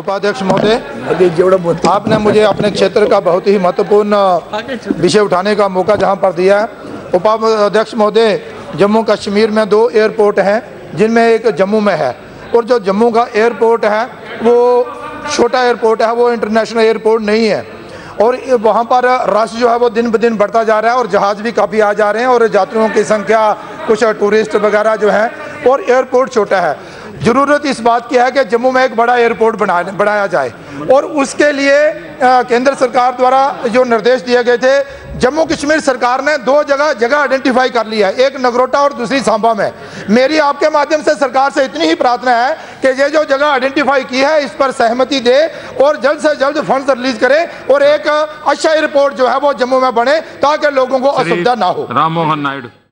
उपाध्यक्ष महोदय आपने मुझे अपने क्षेत्र का बहुत ही महत्वपूर्ण विषय उठाने का मौका जहाँ पर दिया। है उपाध्यक्ष महोदय जम्मू कश्मीर में दो एयरपोर्ट हैं जिनमें एक जम्मू में है। और जो जम्मू का एयरपोर्ट है वो छोटा एयरपोर्ट है वो इंटरनेशनल एयरपोर्ट नहीं है। और वहाँ पर रश जो है वो दिन ब दिन बढ़ता जा रहा है और जहाज़ भी काफ़ी आ जा रहे हैं और यात्रियों की संख्या कुछ टूरिस्ट वगैरह जो हैं और एयरपोर्ट छोटा है। ज़रूरत इस बात की है कि जम्मू में एक बड़ा एयरपोर्ट बना बनाया जाए। और उसके लिए केंद्र सरकार द्वारा जो निर्देश दिए गए थे जम्मू कश्मीर सरकार ने दो जगह जगह आइडेंटिफाई कर ली है। एक नगरोटा और दूसरी सांबा में। मेरी आपके माध्यम से सरकार से इतनी ही प्रार्थना है कि ये जो जगह आइडेंटिफाई की है इस पर सहमति दे और जल्द से जल्द फंड रिलीज़ करे और एक अच्छा एयरपोर्ट जो है वो जम्मू में बने ताकि लोगों को असुविधा ना हो। राम मोहन नायडू।